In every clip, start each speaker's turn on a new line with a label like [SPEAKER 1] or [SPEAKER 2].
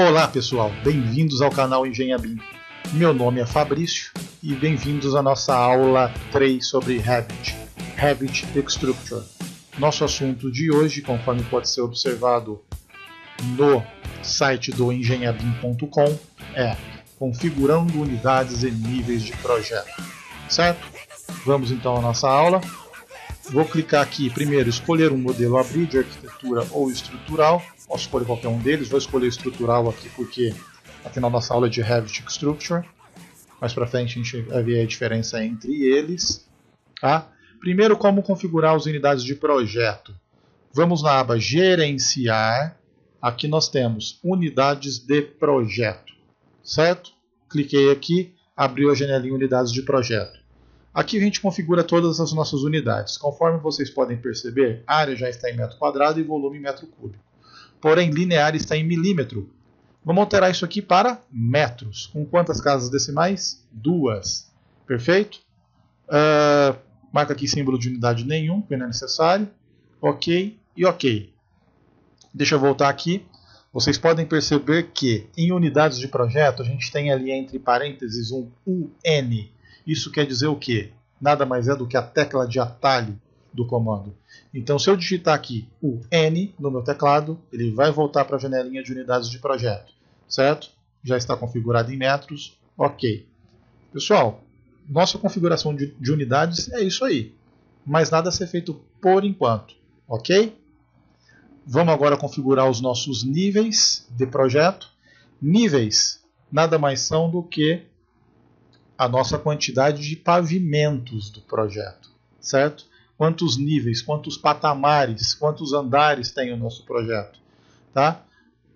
[SPEAKER 1] Olá pessoal, bem-vindos ao canal Engenhabim. Meu nome é Fabrício e bem-vindos à nossa aula 3 sobre Revit, Revit Structure. Nosso assunto de hoje, conforme pode ser observado no site do engenhabim.com, é configurando unidades e níveis de projeto. Certo? Vamos então à nossa aula. Vou clicar aqui primeiro escolher um modelo abrir de arquitetura ou estrutural Posso escolher qualquer um deles, vou escolher estrutural aqui porque afinal nossa aula é de Revit Structure. Mais para frente a gente vai ver a diferença entre eles. Tá? Primeiro, como configurar as unidades de projeto. Vamos na aba Gerenciar. Aqui nós temos Unidades de Projeto. Certo? Cliquei aqui, abriu a janelinha Unidades de Projeto. Aqui a gente configura todas as nossas unidades. Conforme vocês podem perceber, área já está em metro quadrado e volume em metro cúbico porém linear está em milímetro. Vamos alterar isso aqui para metros. Com quantas casas decimais? Duas. Perfeito? Uh, marca aqui símbolo de unidade nenhum, porque não é necessário. Ok e ok. Deixa eu voltar aqui. Vocês podem perceber que em unidades de projeto a gente tem ali entre parênteses um UN. Isso quer dizer o quê? Nada mais é do que a tecla de atalho do comando. Então, se eu digitar aqui o N no meu teclado, ele vai voltar para a janelinha de unidades de projeto, certo? Já está configurado em metros, ok. Pessoal, nossa configuração de, de unidades é isso aí, mas nada a ser feito por enquanto, ok? Vamos agora configurar os nossos níveis de projeto. Níveis nada mais são do que a nossa quantidade de pavimentos do projeto, certo? Quantos níveis, quantos patamares, quantos andares tem o nosso projeto. Tá?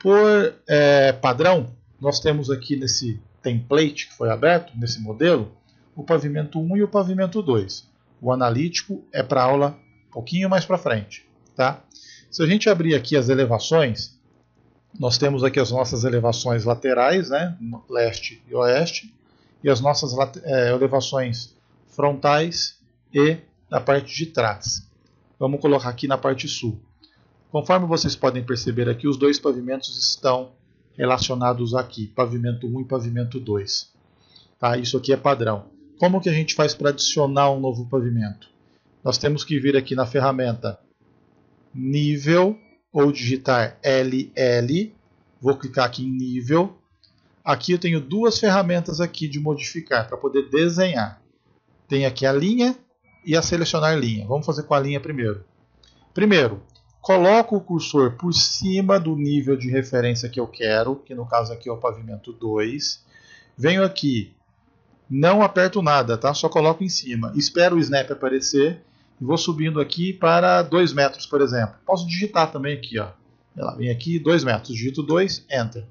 [SPEAKER 1] Por é, padrão, nós temos aqui nesse template que foi aberto, nesse modelo, o pavimento 1 e o pavimento 2. O analítico é para aula um pouquinho mais para frente. Tá? Se a gente abrir aqui as elevações, nós temos aqui as nossas elevações laterais, né, leste e oeste, e as nossas é, elevações frontais e na parte de trás. Vamos colocar aqui na parte sul. Conforme vocês podem perceber aqui, os dois pavimentos estão relacionados aqui, pavimento 1 e pavimento 2. Tá? Isso aqui é padrão. Como que a gente faz para adicionar um novo pavimento? Nós temos que vir aqui na ferramenta nível ou digitar LL. Vou clicar aqui em nível. Aqui eu tenho duas ferramentas aqui de modificar para poder desenhar. Tem aqui a linha e a selecionar linha. Vamos fazer com a linha primeiro. Primeiro, coloco o cursor por cima do nível de referência que eu quero, que no caso aqui é o pavimento 2. Venho aqui, não aperto nada, tá? só coloco em cima. Espero o snap aparecer e vou subindo aqui para 2 metros, por exemplo. Posso digitar também aqui, ó. Vem aqui, 2 metros, digito 2, Enter.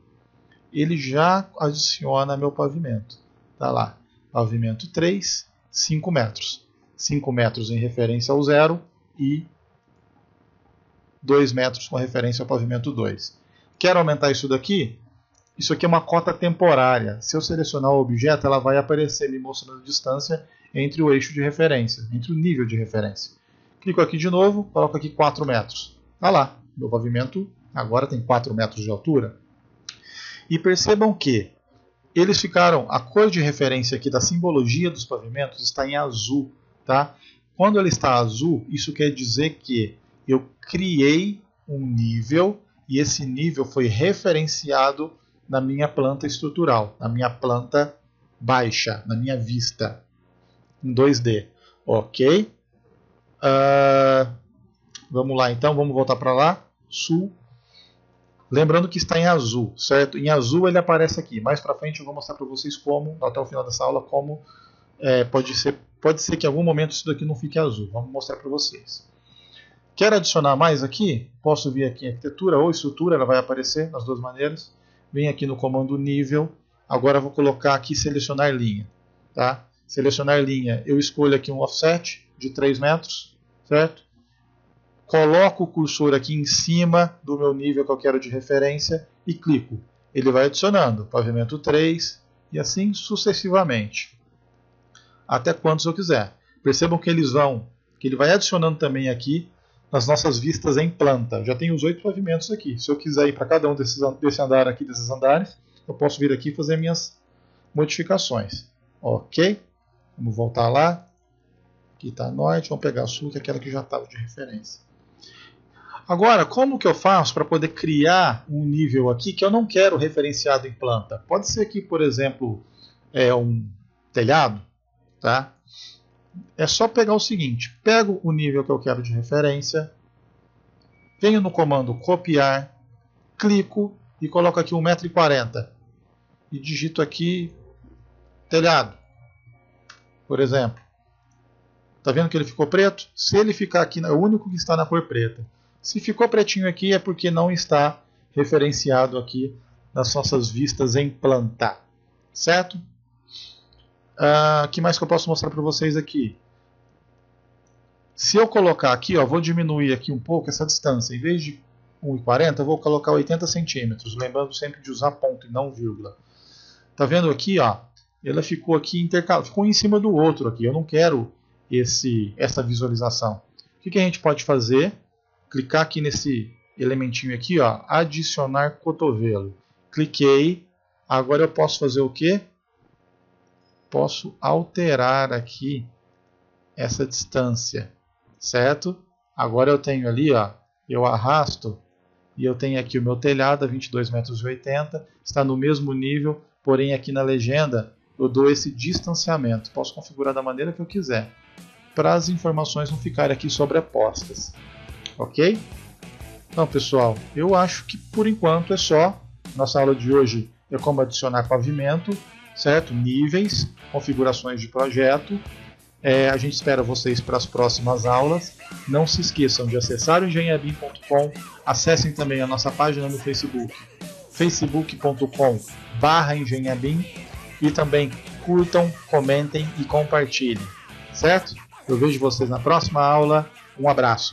[SPEAKER 1] Ele já adiciona meu pavimento. Tá lá, pavimento 3, 5 metros. 5 metros em referência ao zero e 2 metros com referência ao pavimento 2. Quero aumentar isso daqui? Isso aqui é uma cota temporária. Se eu selecionar o objeto, ela vai aparecer me mostrando a distância entre o eixo de referência, entre o nível de referência. Clico aqui de novo, coloco aqui 4 metros. Está lá, meu pavimento agora tem 4 metros de altura. E percebam que eles ficaram, a cor de referência aqui da simbologia dos pavimentos está em azul. Tá? Quando ele está azul, isso quer dizer que eu criei um nível e esse nível foi referenciado na minha planta estrutural, na minha planta baixa, na minha vista em 2D. Ok? Uh, vamos lá então, vamos voltar para lá. Sul. Lembrando que está em azul, certo? Em azul ele aparece aqui. Mais para frente eu vou mostrar para vocês como, até o final dessa aula, como é, pode ser Pode ser que em algum momento isso daqui não fique azul. Vamos mostrar para vocês. Quero adicionar mais aqui? Posso vir aqui em arquitetura ou estrutura, ela vai aparecer nas duas maneiras. Vem aqui no comando nível. Agora vou colocar aqui selecionar linha. Tá? Selecionar linha, eu escolho aqui um offset de 3 metros, certo? Coloco o cursor aqui em cima do meu nível que eu quero de referência e clico. Ele vai adicionando pavimento 3 e assim sucessivamente até quantos eu quiser. Percebam que eles vão, que ele vai adicionando também aqui nas nossas vistas em planta. Já tem os oito pavimentos aqui. Se eu quiser ir para cada um desses desse andar aqui, desses andares, eu posso vir aqui e fazer minhas modificações. Ok? Vamos voltar lá. Aqui está norte, vamos pegar sul, que é aquela que já estava de referência. Agora, como que eu faço para poder criar um nível aqui que eu não quero referenciado em planta? Pode ser aqui, por exemplo, é um telhado, tá? É só pegar o seguinte, pego o nível que eu quero de referência, venho no comando copiar, clico e coloco aqui 1,40m e digito aqui telhado, por exemplo. Tá vendo que ele ficou preto? Se ele ficar aqui, é o único que está na cor preta. Se ficou pretinho aqui é porque não está referenciado aqui nas nossas vistas em planta, certo? O uh, ah, que mais que eu posso mostrar para vocês aqui? Se eu colocar aqui, ó, vou diminuir aqui um pouco essa distância. Em vez de 1,40, eu vou colocar 80 centímetros, lembrando sempre de usar ponto e não vírgula. Tá vendo aqui, ó? Ela ficou aqui intercalada, ficou em cima do outro aqui. Eu não quero esse, essa visualização. O que, que a gente pode fazer? Clicar aqui nesse elementinho aqui, ó, adicionar cotovelo. Cliquei. Agora eu posso fazer o que? Posso alterar aqui essa distância, certo? Agora eu tenho ali, ó, eu arrasto e eu tenho aqui o meu telhado a 22 metros e 80, está no mesmo nível, porém aqui na legenda eu dou esse distanciamento. Posso configurar da maneira que eu quiser para as informações não ficarem aqui sobrepostas. Ok? Então, pessoal, eu acho que por enquanto é só. Nossa aula de hoje é como adicionar pavimento, certo? Níveis, configurações de projeto. É, a gente espera vocês para as próximas aulas. Não se esqueçam de acessar o engenhabim.com. Acessem também a nossa página no Facebook, facebook.com/engenhabim e também curtam, comentem e compartilhem, certo? Eu vejo vocês na próxima aula. Um abraço.